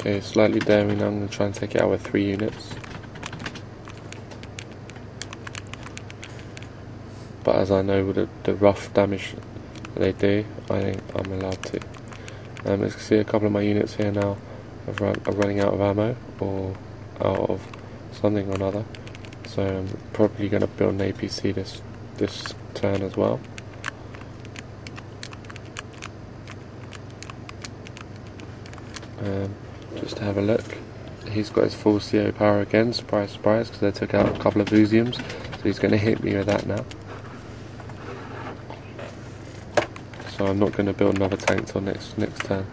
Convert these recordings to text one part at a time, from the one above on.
Okay, slightly daring now, I'm going to try and take it out with three units. But as I know the, the rough damage they do, I think I'm allowed to. Um, as you can see, a couple of my units here now are running out of ammo or out of something or another. So I'm probably going to build an APC this this turn as well. Um, just to have a look, he's got his full CO power again, surprise surprise, because they took out a couple of Ooziums, so he's going to hit me with that now. So I'm not going to build another tank till next next turn.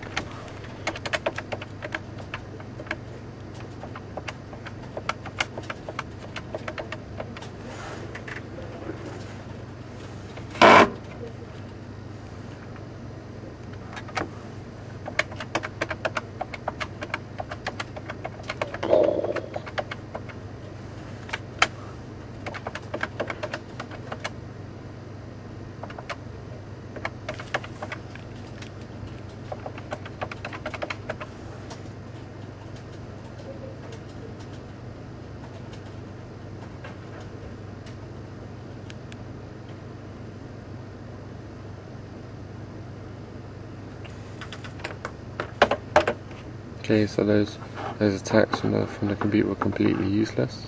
Okay, so those those attacks from the from the computer were completely useless.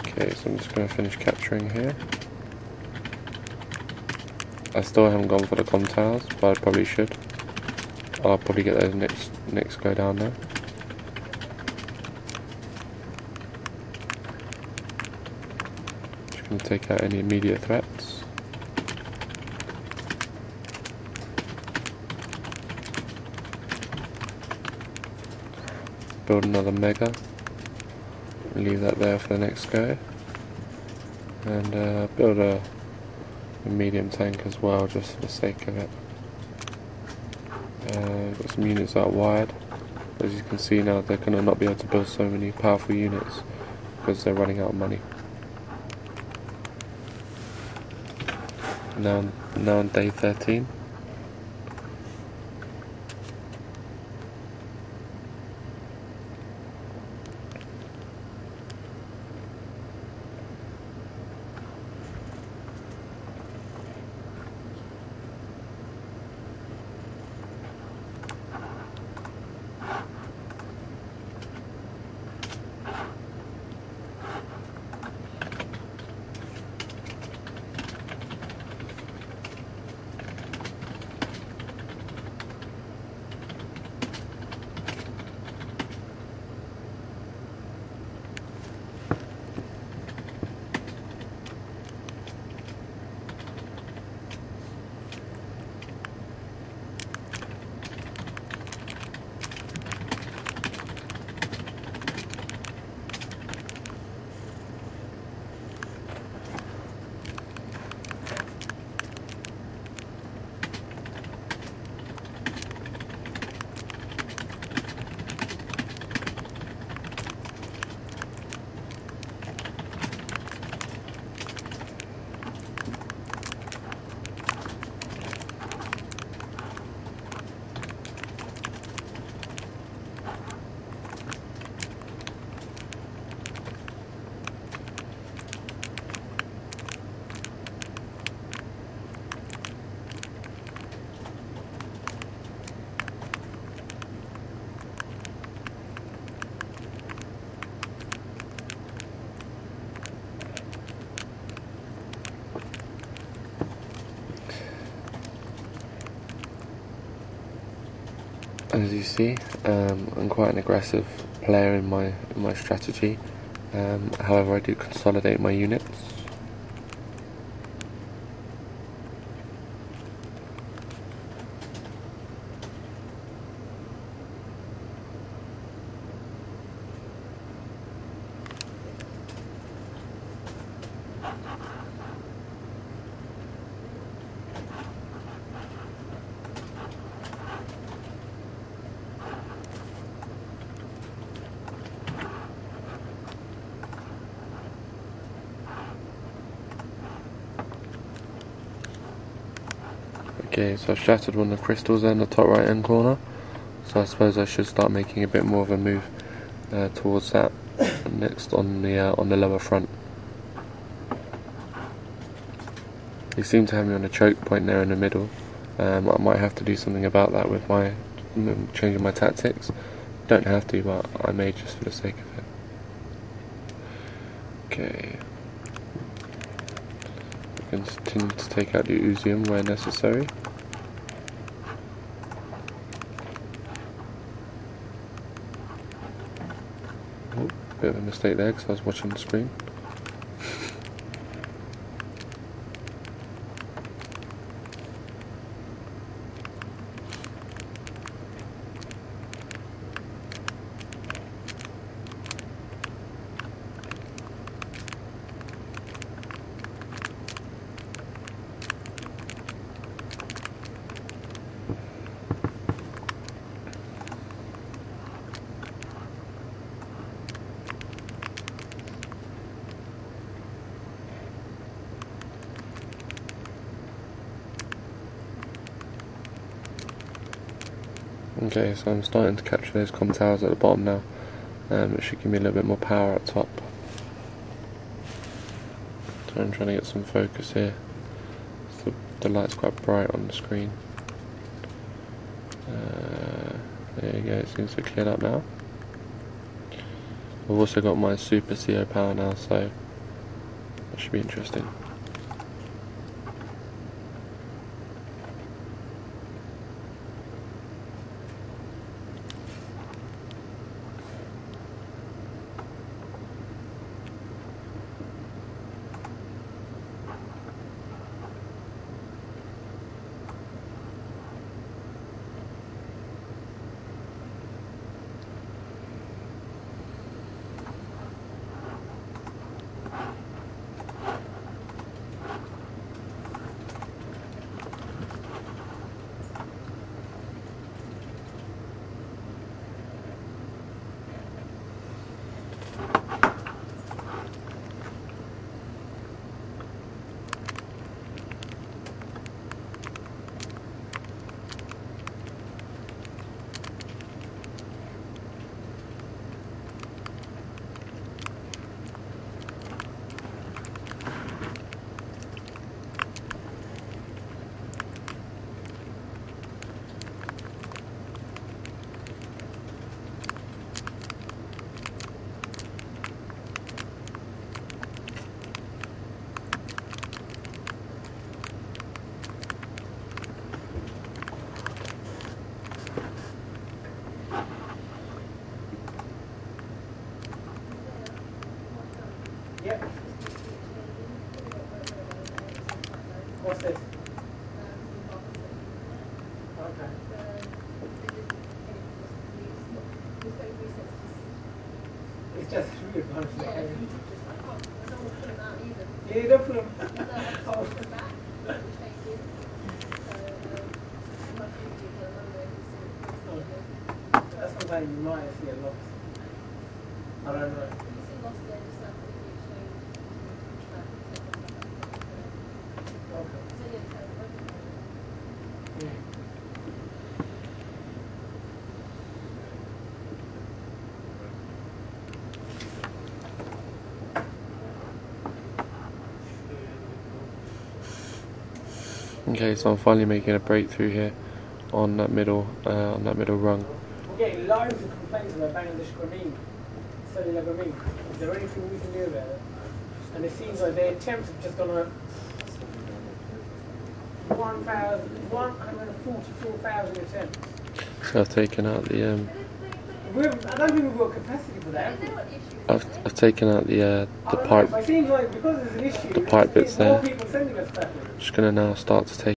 Okay, so I'm just going to finish capturing here. I still haven't gone for the com towers, but I probably should. I'll probably get those next next go down there. Just going to take out any immediate threats. Build another mega. Leave that there for the next go. And uh, build a, a, medium tank as well just for the sake of it. Uh, got some units out wide as you can see now they're going to not be able to build so many powerful units because they're running out of money. Now, now on day 13 as you see, um, I'm quite an aggressive player in my in my strategy. Um, however, I do consolidate my units. Okay, so I've shattered one of the crystals there in the top right hand corner. So I suppose I should start making a bit more of a move uh, towards that next on the uh, on the lower front. He seem to have me on a choke point there in the middle. Um, I might have to do something about that with my changing my tactics. Don't have to, but I may just for the sake of it. Okay. Continue to take out the Oozium where necessary. Oh, bit of a mistake there because I was watching the screen. Okay, so I'm starting to capture those com towers at the bottom now. Um, it should give me a little bit more power at top. So I'm trying to get some focus here. The light's quite bright on the screen. Uh, there you go, it seems to clear up now. I've also got my super CO power now, so that should be interesting. It's just three of us. Yeah, don't That's sometimes you might see a lot. I don't know. Okay, so I'm finally making a breakthrough here on that middle uh, on that middle rung. We're getting loads of complaints about Bangladesh Grameen, cellular Grameen. Is there anything we can do about it? And it seems like their attempts have just gone up 1,000 144,000 attempts. So I've taken out the um, We've, I don't think we've got capacity for that. I've, I've taken out the uh, I the don't know, pipe. but It seems like because an issue, the pipe bits there. people sending. Just gonna now start to take.